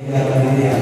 Main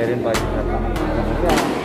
Karen Bajikata.